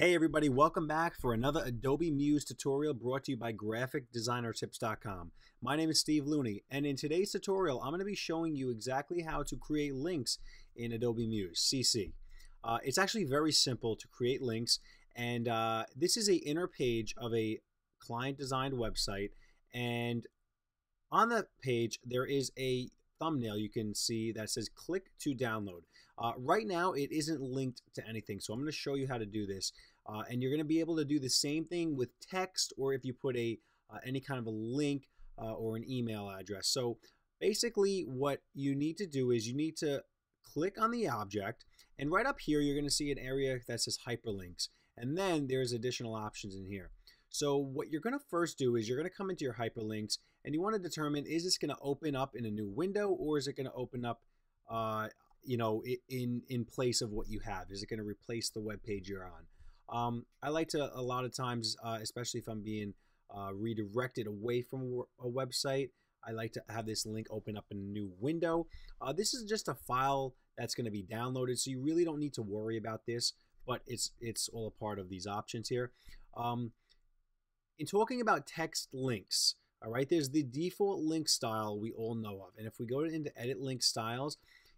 Hey everybody, welcome back for another Adobe Muse tutorial brought to you by GraphicDesignerTips.com. My name is Steve Looney, and in today's tutorial, I'm going to be showing you exactly how to create links in Adobe Muse, CC. Uh, it's actually very simple to create links, and uh, this is a inner page of a client-designed website, and on the page, there is a thumbnail you can see that says click to download. Uh, right now, it isn't linked to anything, so I'm going to show you how to do this. Uh, and you're going to be able to do the same thing with text or if you put a uh, any kind of a link uh, or an email address. So basically, what you need to do is you need to click on the object, and right up here, you're going to see an area that says hyperlinks. And then there's additional options in here. So what you're going to first do is you're going to come into your hyperlinks and you want to determine is this going to open up in a new window or is it going to open up uh, you know in in place of what you have? Is it going to replace the web page you're on? Um, I like to a lot of times uh, especially if I'm being uh, redirected away from a website I like to have this link open up in a new window. Uh, this is just a file that's going to be downloaded so you really don't need to worry about this but it's it's all a part of these options here. Um, in talking about text links, all right, there's the default link style we all know of. And if we go into edit link styles,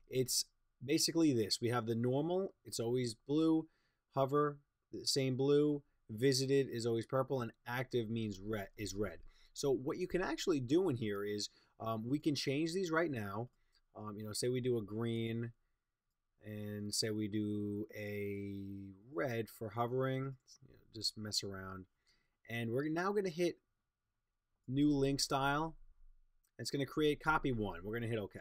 it's basically this. We have the normal, it's always blue, hover, the same blue, visited is always purple, and active means red is red. So what you can actually do in here is um, we can change these right now. Um, you know, say we do a green and say we do a red for hovering, you know, just mess around. And we're now going to hit new link style. It's going to create copy one. We're going to hit OK.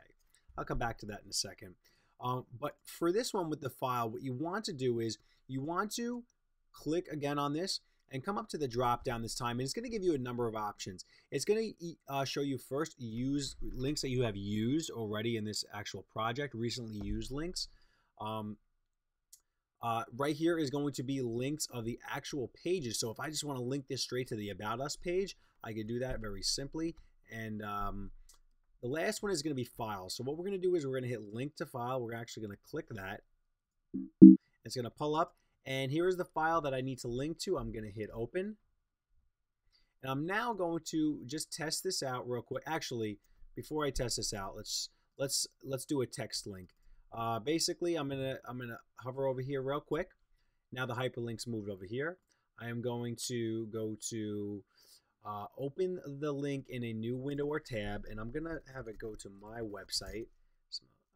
I'll come back to that in a second. Um, but for this one with the file, what you want to do is you want to click again on this and come up to the drop down this time and it's going to give you a number of options it's going to uh, show you first use links that you have used already in this actual project recently used links um, uh, right here is going to be links of the actual pages. So if I just want to link this straight to the About Us page, I can do that very simply. And um, the last one is going to be files. So what we're going to do is we're going to hit link to file. We're actually going to click that. It's going to pull up. And here is the file that I need to link to. I'm going to hit open. And I'm now going to just test this out real quick. Actually, before I test this out, let's let's let's do a text link. Uh, basically, I'm gonna I'm gonna hover over here real quick. Now the hyperlink's moved over here. I am going to go to uh, open the link in a new window or tab, and I'm gonna have it go to my website.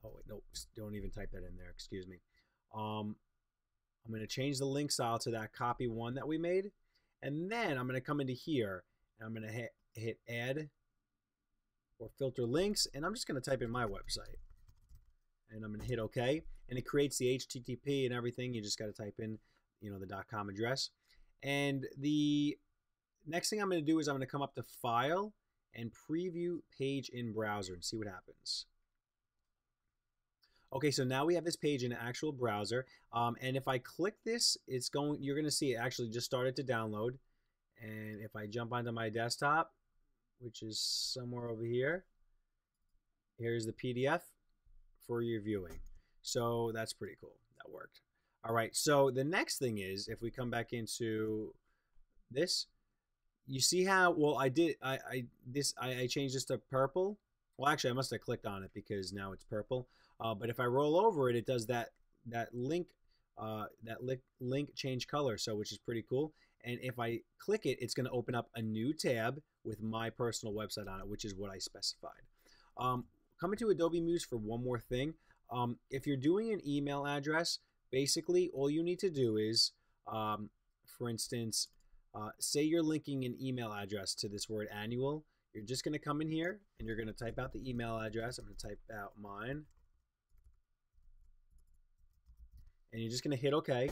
Oh wait, no, don't even type that in there. Excuse me. Um, I'm gonna change the link style to that copy one that we made, and then I'm gonna come into here and I'm gonna hit hit add or filter links, and I'm just gonna type in my website and I'm going to hit OK. And it creates the HTTP and everything. You just got to type in, you know, the .com address. And the next thing I'm going to do is I'm going to come up to File and Preview Page in Browser and see what happens. Okay, so now we have this page in an actual browser. Um, and if I click this, it's going. You're going to see it actually just started to download. And if I jump onto my desktop, which is somewhere over here, here's the PDF for your viewing. So that's pretty cool. That worked. All right. So the next thing is if we come back into this, you see how well I did I, I this I, I changed this to purple. Well, actually, I must have clicked on it because now it's purple. Uh, but if I roll over it, it does that that link uh, that link link change color, so which is pretty cool. And if I click it, it's going to open up a new tab with my personal website on it, which is what I specified. Um, coming to Adobe Muse for one more thing. Um, if you're doing an email address, basically all you need to do is, um, for instance, uh, say you're linking an email address to this word annual. You're just going to come in here and you're going to type out the email address. I'm going to type out mine. And you're just going to hit OK.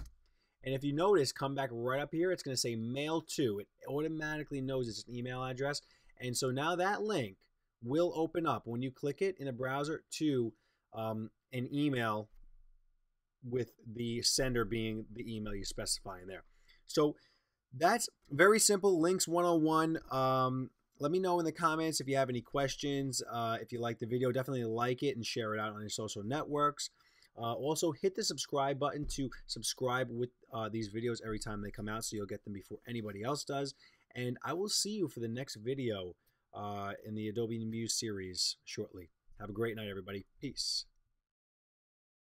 And if you notice, come back right up here, it's going to say mail to. It automatically knows it's an email address. And so now that link will open up when you click it in a browser to um, an email with the sender being the email you specify in there. So that's very simple. Links 101. Um, let me know in the comments if you have any questions. Uh, if you like the video, definitely like it and share it out on your social networks. Uh, also, hit the subscribe button to subscribe with uh, these videos every time they come out so you'll get them before anybody else does. And I will see you for the next video uh, in the Adobe Muse series shortly. Have a great night, everybody. Peace.